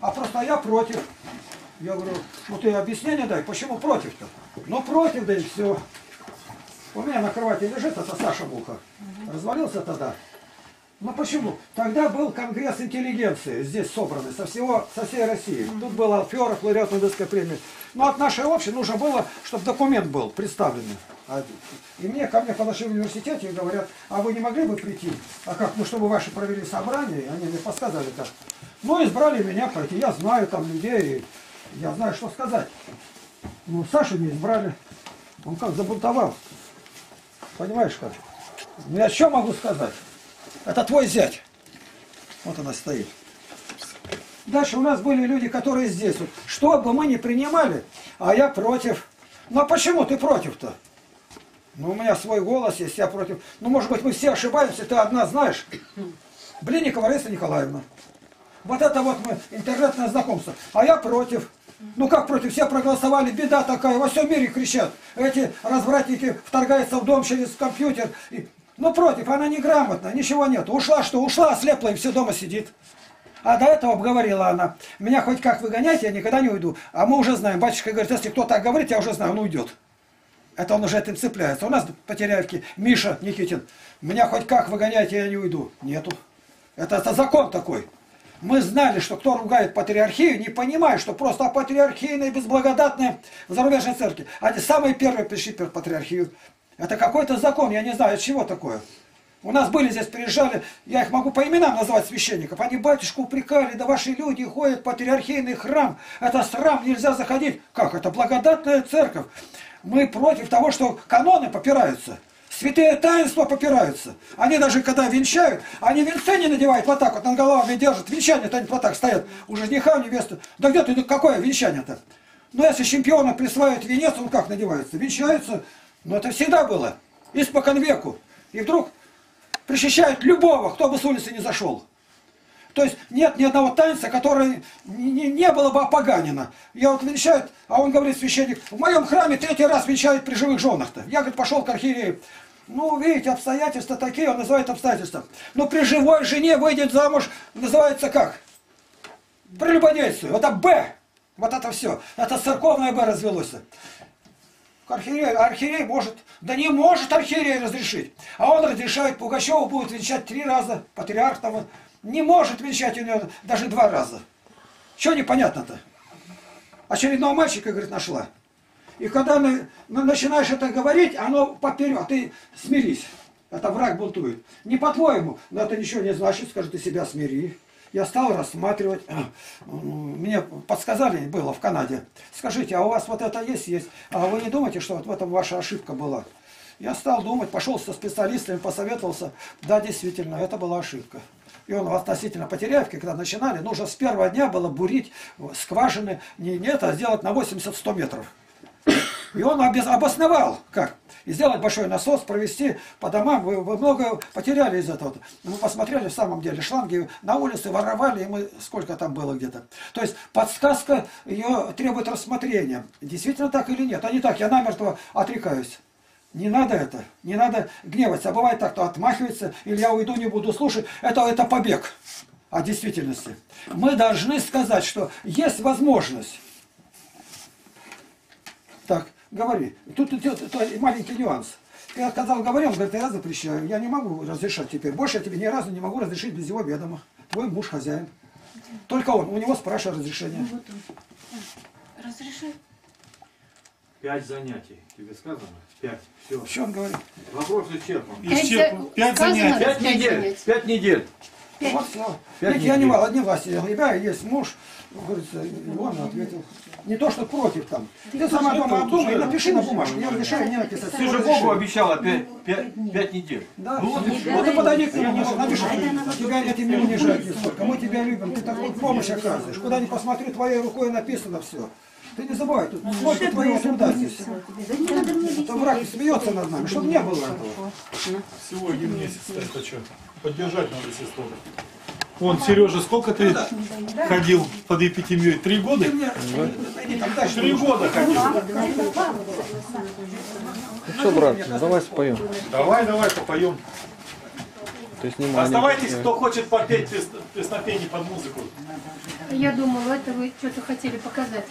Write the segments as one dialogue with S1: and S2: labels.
S1: А просто я против. Я говорю, ну ты объяснение дай, почему против-то? Ну против, да и все. У меня на кровати лежит это Саша Муха. Развалился тогда. Ну почему? Тогда был конгресс интеллигенции здесь собранный со всего, со всей России. Тут был Алферов, лауреат Нобелевской премии. Но от нашей общей нужно было, чтобы документ был представленный. А- И мне ко мне подошли в университете и говорят, а вы не могли бы прийти? А как? Ну, чтобы ваши провели собрание, они мне подсказали как. Ну, избрали меня пойти. Я знаю там людей, я знаю, что сказать. Ну, Сашу не избрали. Он как забунтовал. Понимаешь как? Ну, я что могу сказать? Это твой зять. Вот она стоит. Дальше у нас были люди, которые здесь. Вот, что бы мы ни принимали, а я против. Ну а почему ты против-то? Ну у меня свой голос есть, я против. Ну может быть мы все ошибаемся, ты одна знаешь. Блинникова Раиса Николаевна. Вот это вот мы, интернетное знакомство. А я против. Ну как против? Все проголосовали, беда такая, во всем мире кричат. Эти развратники вторгаются в дом через компьютер. И- Ну против, она неграмотна, ничего нет. Ушла что? Ушла, ослепла и все дома сидит. А до этого говорила она, меня хоть как выгонять, я никогда не уйду. А мы уже знаем, батюшка говорит, если кто так говорит, я уже знаю, он уйдет. Это он уже этим цепляется. У нас по Теряевке Миша Никитин, меня хоть как выгоняйте, я не уйду. Нету. Это, это закон такой. Мы знали, что кто ругает патриархию, не понимая, что просто патриархийные, безблагодатные в зарубежной церкви. Они самые первые пришли в патриархию. Это какой-то закон, я не знаю, чего такое. У нас были здесь, приезжали, я их могу по именам называть священников. Они батюшку упрекали, да ваши люди ходят в патриархийный храм. Это срам, нельзя заходить. Как? Это благодатная церковь. Мы против того, что каноны попираются. Святые таинства попираются. Они даже когда венчают, они венцы не надевают вот так вот, над головами держат. Венчание-то вот так стоят. У жениха, у невесты. Да где ты, ну какое венчание-то? Ну если чемпиона присваивают венец, он как надевается? Венчается. Но это всегда было. Испокон веку. И вдруг причащают любого, кто бы с улицы не зашел. То есть нет ни одного танца, который не, не- не было бы опоганено. Я вот венчают, а он говорит, священник, в моем храме третий раз венчают при живых женах-то. Я, говорит, пошел к архиерею. Ну, видите, обстоятельства такие, он называет обстоятельства. Но при живой жене выйдет замуж, называется как? Прелюбодействие. Это Б. Вот это все. Это церковное Б развелось. Архиерей, архиерей может, да не может архиерей разрешить. А он разрешает, Пугачеву будет венчать три раза, патриарх там не может венчать у него даже два раза. Что непонятно-то? Очередного мальчика, говорит, нашла. И когда на- на- начинаешь это говорить, оно поперед, а ты смирись. Это враг бунтует. Не по-твоему, но это ничего не значит, скажи, ты себя смири. Я стал рассматривать, мне подсказали, было в Канаде, скажите, а у вас вот это есть, есть, а вы не думаете, что вот в этом ваша ошибка была? Я стал думать, пошел со специалистами, посоветовался, да, действительно, это была ошибка. И он относительно Потеряевки, когда начинали, нужно с первого дня было бурить скважины, не, не это, а сделать на 80-100 метров. И он обосновал, как. Сделать большой насос, провести по домам. Вы, вы много потеряли из этого. Мы посмотрели, в самом деле, шланги на улице воровали, и мы сколько там было где-то. То есть подсказка ее требует рассмотрения. Действительно так или нет? А не так, я намертво отрекаюсь. Не надо это, не надо гневаться. А бывает так, кто отмахивается, или я уйду, не буду слушать. Это, это побег от действительности. Мы должны сказать, что есть возможность так, говори. Тут идет маленький нюанс. Я сказал, говорил, он говорит, я запрещаю. Я не могу разрешать теперь. Больше я тебе ни разу не могу разрешить без его ведома. Твой муж хозяин. Только он. У него спрашивай разрешение.
S2: Вот он. Разрешай.
S3: Пять занятий. Тебе сказано? Пять. Все.
S1: Что он говорит?
S3: Вопрос исчерпан.
S2: Пять
S4: Исчерпан. Пять
S2: сказано?
S4: занятий.
S3: Пять
S2: Пять
S3: недель. Пять недель.
S2: Пять.
S1: Вот все.
S3: Пять
S1: Видите, я не мало, одни власти. У тебя есть муж. Говорится, и он ответил. Не то, что против там. Ты сама дома обдумай и напиши на бумажку. Я разрешаю не написать.
S3: Ты же. Богу обещала пять, пять, пять недель.
S1: Да.
S3: Ну вот и
S1: и подойди к нему, напиши. Тебя этим не унижать нисколько. Мы тебя любим, ты такую помощь оказываешь. Куда ни посмотри, твоей рукой написано все. Ты не забывай, тут сколько твоего труда здесь. Это враг смеется над нами, чтобы не было этого.
S4: Всего один месяц, это что? Поддержать надо сестру. Вон, Сережа, сколько ты ходил под эпитемией? Три года? Три года ходил.
S5: Ну что, брат, давай споем.
S4: Давай, давай, попоем.
S5: То есть внимание.
S4: Оставайтесь, кто хочет попеть пес- песнопение под музыку.
S6: Я думала, это вы что-то хотели показать.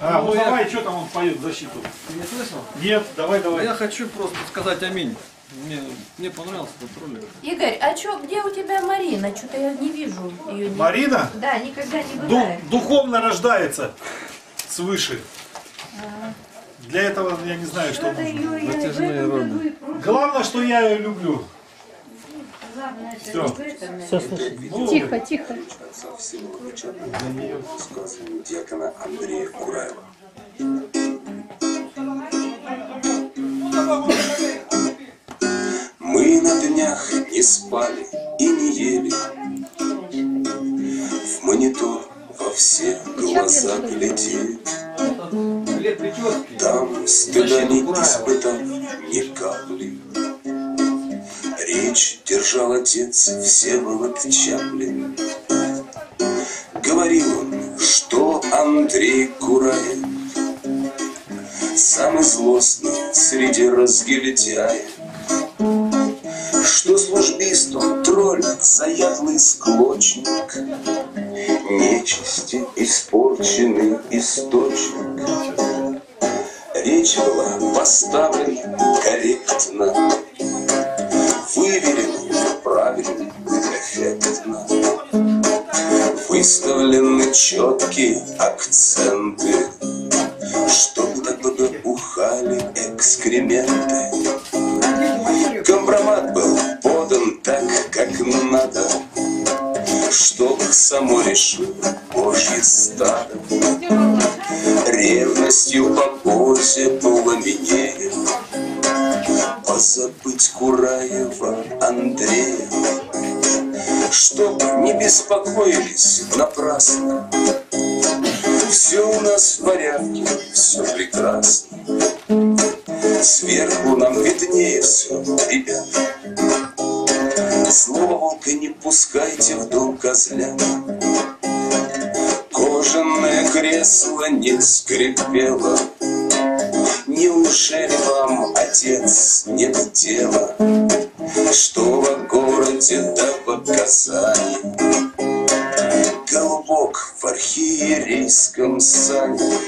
S4: А, ну
S5: Ну, я-
S4: давай, что там он поет в защиту?
S5: Ты не слышал?
S4: Нет, давай, давай.
S5: Я хочу просто сказать аминь. Мне, мне понравился этот ролик.
S2: Игорь, а чё, где у тебя Марина? Что-то я не вижу ее.
S4: Марина
S2: Да, никогда не
S4: ду-
S2: бывает.
S4: духовно рождается свыше. Для этого я не знаю, что
S2: Надо
S4: нужно.
S5: Натяжные роли.
S4: Главное, что я ее люблю.
S2: Главное, это
S4: Всё.
S2: не в этом, наверное.
S4: Ну,
S6: Тихо, тихо.
S7: диакона Андрея Кураева. Днях не спали и не ели. В монитор во все глаза глядели. Там стыда не испытал ни капли. Речь держал отец Всеволод Чаплин. Говорил он, что Андрей Кураев Самый злостный среди разгильдяев Что службист он тролль, заядлый склочник. Нечисти испорченный источник. Речь была поставлена корректно. Выверена правильно, эффектно. Выставлены четкие акценты Божье стадо Ревностью по позе пламенея Позабыть Кураева Андрея. Чтоб не беспокоились напрасно. Все у нас в порядке, все прекрасно. Сверху нам виднее все, ребят Слово волка не пускайте в дом козля кресло не скрипело. Неужели вам, отец, нет дела? Что в городе да в Казани? Голубок в архиерейском сане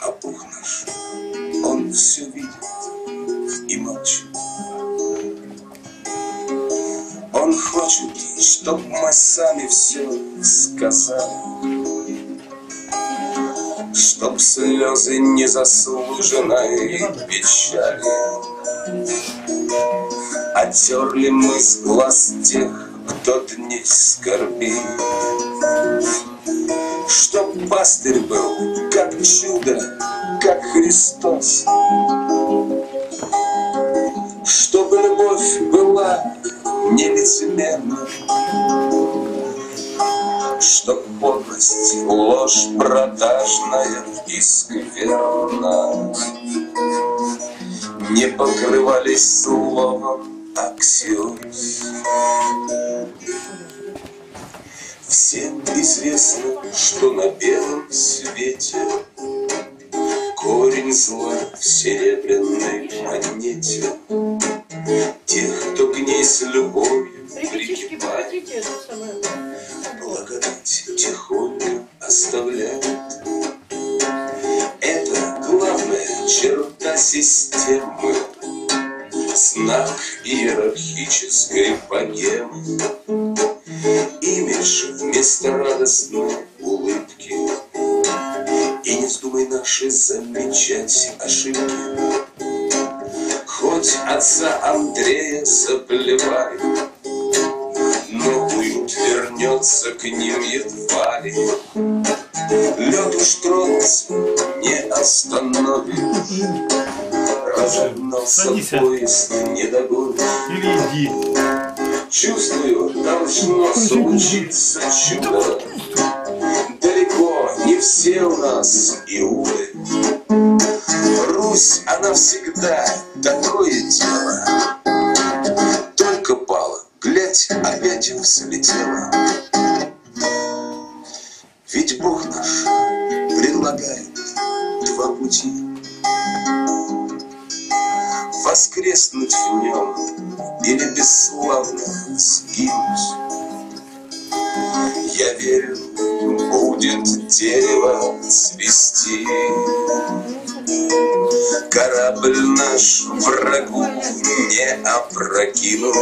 S7: А Бог наш, Он все видит и молчит. Он хочет, чтоб мы сами все сказали Чтоб слезы незаслуженной печали. Оттерли мы с глаз тех, кто дней скорбит. Чтоб пастырь был, как чудо, как Христос. Чтобы любовь была нелицемерна Чтоб подлость, ложь продажная и скверна. Не покрывались словом аксиоз Всем известно, что на белом свете Корень зла в серебряной монете. Тех, кто к ней с любовью прикипает системы Знак иерархической богемы Имидж вместо радостной улыбки. И не вздумай наши замечать ошибки. Хоть отца Андрея заплевай Но уют вернется к ним едва ли. Лед уж тронулся, не остановишь Разогнался
S4: Садись, а.
S7: поезд, не догонишь
S4: Или иди.
S7: Чувствую, должно случиться чудо. Далеко не все у нас иуды. Русь, она всегда такое дело. Бесславно сгинуть. Я верю, будет дерево цвести. Корабль наш врагу не опрокинут.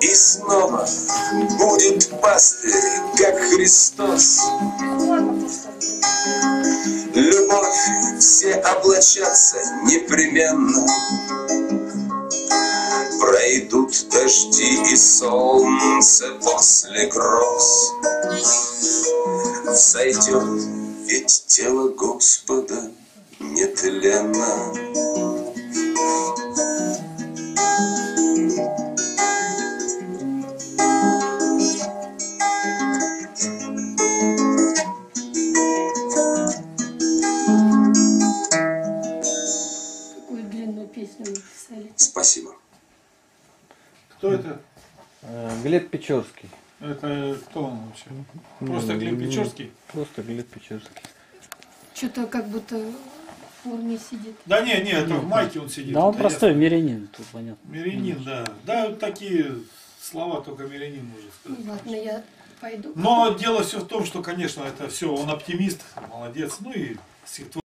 S7: И снова будет пастырь, как Христос. Любовь все облачатся непременно. Пройдут дожди и солнце после гроз. Зайдет ведь тело Господа нетленно.
S8: Печорский.
S4: Это кто он вообще? Просто Глеб Печорский?
S8: Просто Глеб Печорский.
S6: Что-то как будто в форме сидит.
S4: Да не, не, это в майке он сидит.
S9: Да он простой
S4: ясно.
S9: мирянин, тут понятно.
S4: Мирянин, да. Да, вот такие слова только мирянин может
S6: Ну
S4: сказать.
S6: ладно, я пойду.
S4: Но дело все в том, что, конечно, это все, он оптимист, молодец. Ну и стихотворение